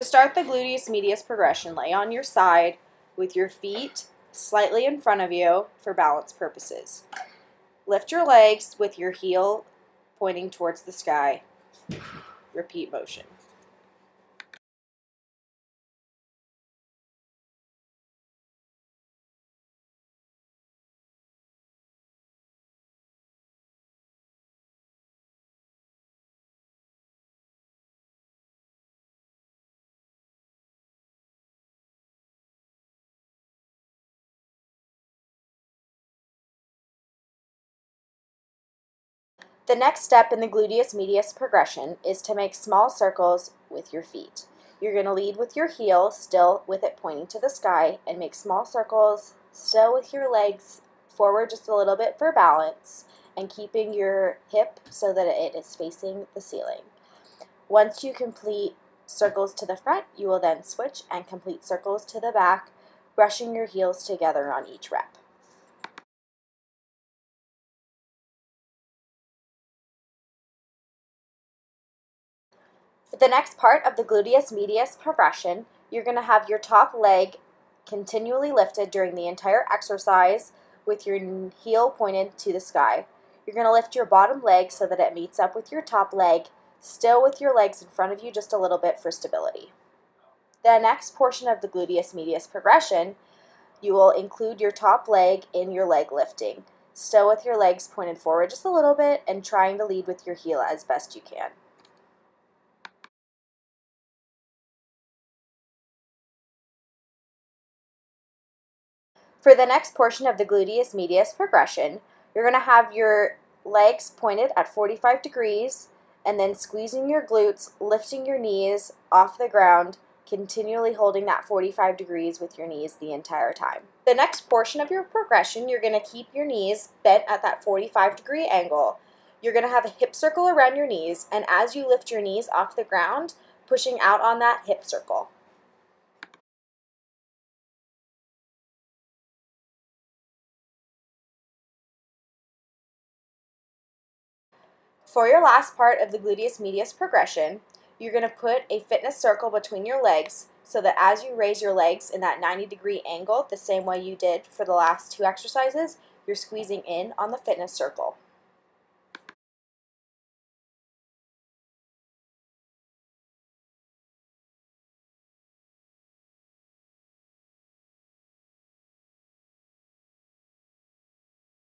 To start the gluteus medius progression, lay on your side with your feet slightly in front of you for balance purposes. Lift your legs with your heel pointing towards the sky. Repeat motion. The next step in the gluteus medius progression is to make small circles with your feet. You're going to lead with your heel, still with it pointing to the sky, and make small circles, still with your legs forward just a little bit for balance, and keeping your hip so that it is facing the ceiling. Once you complete circles to the front, you will then switch and complete circles to the back, brushing your heels together on each rep. the next part of the gluteus medius progression, you're going to have your top leg continually lifted during the entire exercise with your heel pointed to the sky. You're going to lift your bottom leg so that it meets up with your top leg, still with your legs in front of you just a little bit for stability. The next portion of the gluteus medius progression, you will include your top leg in your leg lifting, still with your legs pointed forward just a little bit and trying to lead with your heel as best you can. For the next portion of the gluteus medius progression, you're going to have your legs pointed at 45 degrees and then squeezing your glutes, lifting your knees off the ground, continually holding that 45 degrees with your knees the entire time. The next portion of your progression, you're going to keep your knees bent at that 45 degree angle. You're going to have a hip circle around your knees, and as you lift your knees off the ground, pushing out on that hip circle. For your last part of the gluteus medius progression, you're going to put a fitness circle between your legs so that as you raise your legs in that 90 degree angle, the same way you did for the last two exercises, you're squeezing in on the fitness circle.